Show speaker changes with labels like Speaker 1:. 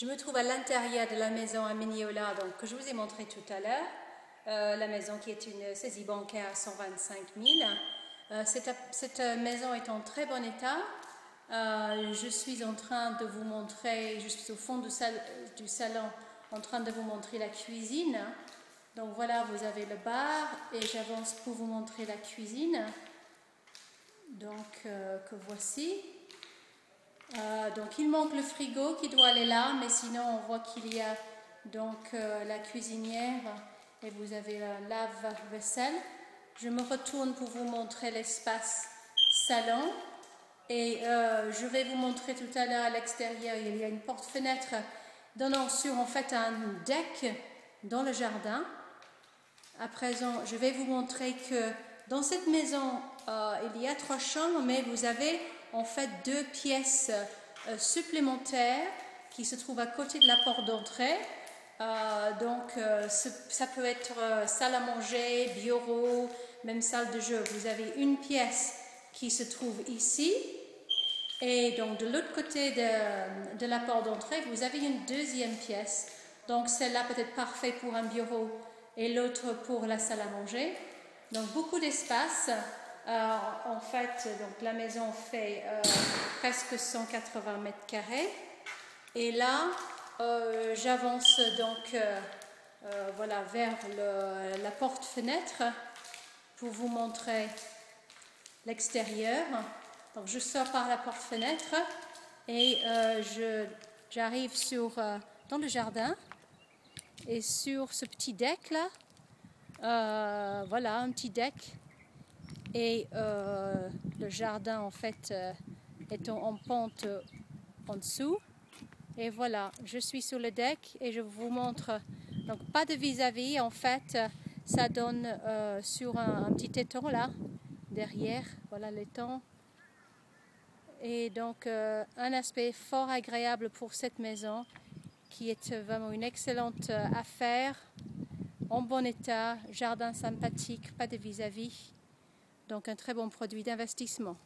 Speaker 1: Je me trouve à l'intérieur de la maison à Mignola, donc, que je vous ai montré tout à l'heure. Euh, la maison qui est une saisie bancaire à 125 000. Euh, cette, maison est en très bon état. Euh, je suis en train de vous montrer, je suis au fond du, du, salon, en train de vous montrer la cuisine. Donc voilà, vous avez le bar et j'avance pour vous montrer la cuisine. Donc que voici. Donc il manque le frigo qui doit aller là, mais sinon on voit qu'il y a donc la cuisinière et vous avez la lave-vaisselle. Je me retourne pour vous montrer l'espace salon et euh, je vais vous montrer tout à l'heure à l'extérieur, il y a une porte-fenêtre donnant sur en fait un deck dans le jardin. À présent, je vais vous montrer que dans cette maison, euh, il y a trois chambres, mais vous avez en fait deux pièces euh, supplémentaires qui se trouvent à côté de la porte d'entrée. Euh, donc, euh, ça peut être salle à manger, bureau, même salle de jeu. Vous avez une pièce qui se trouve ici. Et donc, de l'autre côté de, de, la porte d'entrée, vous avez une deuxième pièce. Donc, celle-là peut être parfaite pour un bureau et l'autre pour la salle à manger. Donc, beaucoup d'espace. En fait, donc, la maison fait presque 180 mètres carrés. Et là, euh, j'avance donc euh, euh, voilà, vers la porte-fenêtre pour vous montrer l'extérieur. Donc je sors par la porte-fenêtre et j'arrive dans le jardin et sur ce petit deck là, voilà un petit deck et le jardin en fait est en pente en dessous. Et voilà, je suis sur le deck et je vous montre, donc pas de vis-à-vis, en fait, ça donne euh, sur un, petit étang là, derrière, voilà l'étang. Et donc euh, un aspect fort agréable pour cette maison qui est vraiment une excellente euh, affaire, en bon état, jardin sympathique, pas de vis-à-vis, -vis, donc un très bon produit d'investissement.